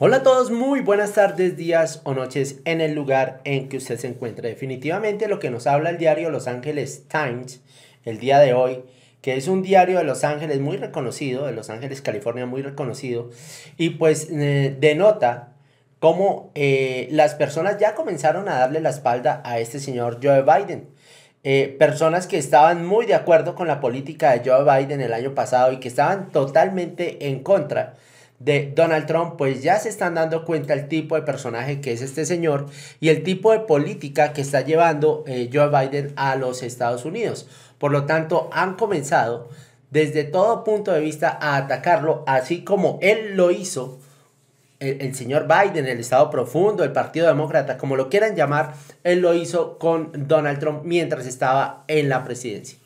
Hola a todos, muy buenas tardes, días o noches en el lugar en que usted se encuentra. Definitivamente lo que nos habla el diario Los Ángeles Times el día de hoy, que es un diario de Los Ángeles muy reconocido, de Los Ángeles, California, muy reconocido, y pues eh, denota cómo eh, las personas ya comenzaron a darle la espalda a este señor Joe Biden. Eh, personas que estaban muy de acuerdo con la política de Joe Biden el año pasado y que estaban totalmente en contra de Donald Trump, pues ya se están dando cuenta el tipo de personaje que es este señor y el tipo de política que está llevando eh, Joe Biden a los Estados Unidos. Por lo tanto, han comenzado desde todo punto de vista a atacarlo, así como él lo hizo, el, el señor Biden, el Estado Profundo, el Partido Demócrata, como lo quieran llamar, él lo hizo con Donald Trump mientras estaba en la presidencia.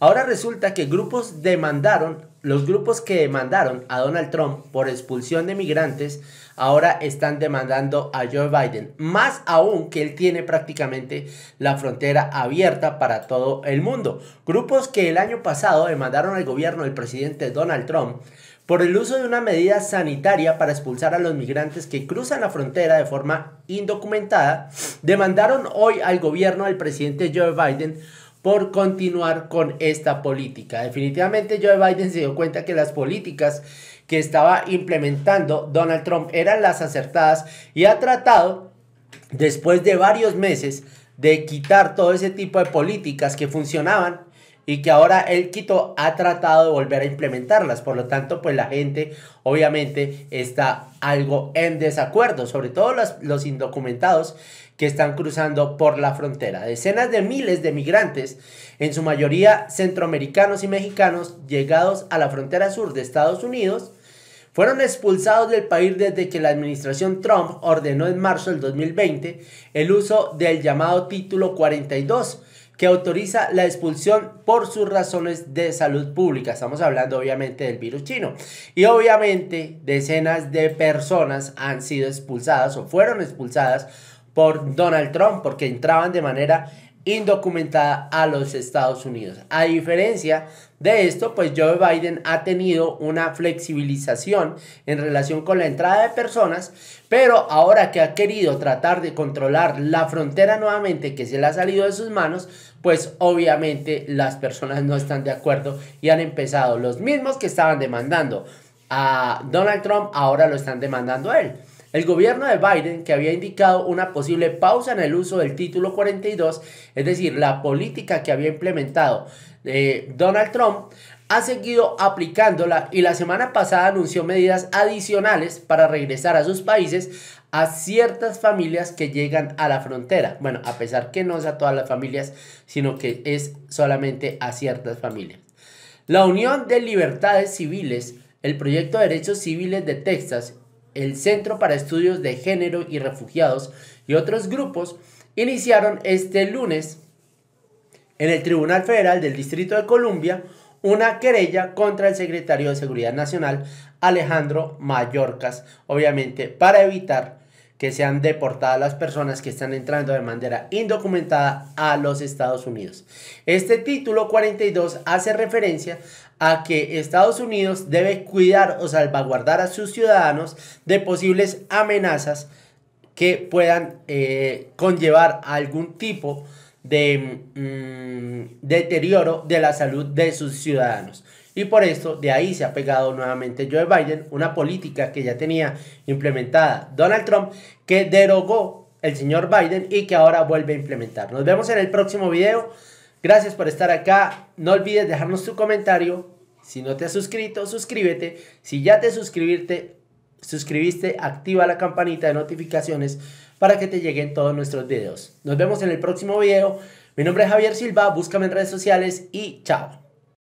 Ahora resulta que grupos demandaron los grupos que demandaron a Donald Trump por expulsión de migrantes ahora están demandando a Joe Biden, más aún que él tiene prácticamente la frontera abierta para todo el mundo. Grupos que el año pasado demandaron al gobierno del presidente Donald Trump por el uso de una medida sanitaria para expulsar a los migrantes que cruzan la frontera de forma indocumentada, demandaron hoy al gobierno del presidente Joe Biden por continuar con esta política. Definitivamente Joe Biden se dio cuenta que las políticas que estaba implementando Donald Trump eran las acertadas y ha tratado, después de varios meses, de quitar todo ese tipo de políticas que funcionaban y que ahora el Quito ha tratado de volver a implementarlas. Por lo tanto, pues la gente obviamente está algo en desacuerdo, sobre todo los, los indocumentados que están cruzando por la frontera. Decenas de miles de migrantes, en su mayoría centroamericanos y mexicanos, llegados a la frontera sur de Estados Unidos, fueron expulsados del país desde que la administración Trump ordenó en marzo del 2020 el uso del llamado Título 42 que autoriza la expulsión por sus razones de salud pública. Estamos hablando obviamente del virus chino. Y obviamente decenas de personas han sido expulsadas o fueron expulsadas por Donald Trump porque entraban de manera indocumentada a los Estados Unidos. A diferencia de esto, pues Joe Biden ha tenido una flexibilización en relación con la entrada de personas, pero ahora que ha querido tratar de controlar la frontera nuevamente que se le ha salido de sus manos, pues obviamente las personas no están de acuerdo y han empezado los mismos que estaban demandando a Donald Trump, ahora lo están demandando a él. El gobierno de Biden, que había indicado una posible pausa en el uso del título 42, es decir, la política que había implementado eh, Donald Trump, ha seguido aplicándola y la semana pasada anunció medidas adicionales para regresar a sus países a ciertas familias que llegan a la frontera. Bueno, a pesar que no es a todas las familias, sino que es solamente a ciertas familias. La Unión de Libertades Civiles, el proyecto de derechos civiles de Texas el Centro para Estudios de Género y Refugiados y otros grupos iniciaron este lunes en el Tribunal Federal del Distrito de Columbia una querella contra el secretario de Seguridad Nacional Alejandro Mayorkas, obviamente para evitar que sean deportadas las personas que están entrando de manera indocumentada a los Estados Unidos. Este título 42 hace referencia a que Estados Unidos debe cuidar o salvaguardar a sus ciudadanos de posibles amenazas que puedan eh, conllevar algún tipo de mm, deterioro de la salud de sus ciudadanos. Y por esto de ahí se ha pegado nuevamente Joe Biden, una política que ya tenía implementada Donald Trump, que derogó el señor Biden y que ahora vuelve a implementar. Nos vemos en el próximo video. Gracias por estar acá. No olvides dejarnos tu comentario. Si no te has suscrito, suscríbete. Si ya te suscribiste, suscribiste, activa la campanita de notificaciones para que te lleguen todos nuestros videos. Nos vemos en el próximo video. Mi nombre es Javier Silva, búscame en redes sociales y chao.